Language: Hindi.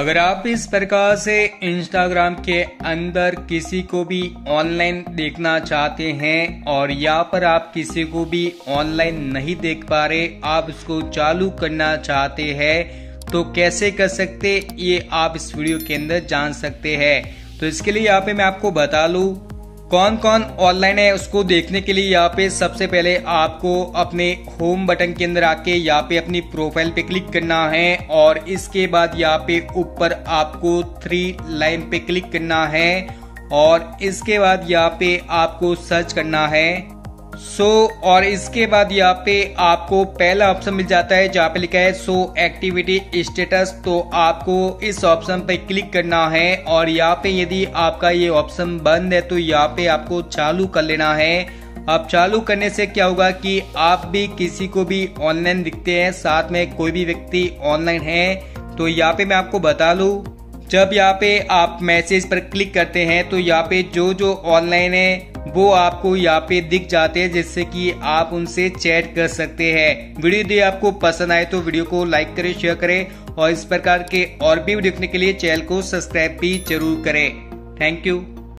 अगर आप इस प्रकार से इंस्टाग्राम के अंदर किसी को भी ऑनलाइन देखना चाहते हैं और यहाँ पर आप किसी को भी ऑनलाइन नहीं देख पा रहे, आप इसको चालू करना चाहते हैं तो कैसे कर सकते? ये आप इस वीडियो के अंदर जान सकते हैं। तो इसके लिए यहाँ पे मैं आपको बता लू कौन कौन ऑनलाइन है उसको देखने के लिए यहाँ पे सबसे पहले आपको अपने होम बटन के अंदर आके यहाँ पे अपनी प्रोफ़ाइल पे क्लिक करना है और इसके बाद यहाँ पे ऊपर आपको थ्री लाइन पे क्लिक करना है और इसके बाद यहाँ पे आपको सर्च करना है। सो so, और इसके बाद यहाँ पे आपको पहला ऑप्शन मिल जाता है जहाँ पे लिखा है सो एक्टिविटी स्टेटस तो आपको इस ऑप्शन पे क्लिक करना है और यहाँ पे यदि आपका ये ऑप्शन बंद है तो यहाँ पे आपको चालू कर लेना है। अब चालू करने से क्या होगा कि आप भी किसी को भी ऑनलाइन दिखते हैं साथ में कोई भी व्यक्ति ऑनलाइन है तो यहाँ पे मैं आपको बता लू जब यहाँ पे आप मैसेज पर क्लिक करते हैं तो यहाँ पे जो जो ऑनलाइन है, वो आपको यहाँ पे दिख जाते हैं, जिससे कि आप उनसे चैट कर सकते हैं। वीडियो यदि आपको पसंद आए तो वीडियो को लाइक करें, शेयर करें, और इस प्रकार के और भी देखने के लिए चैनल को सब्सक्राइब भी ज़रूर करें। Thank you.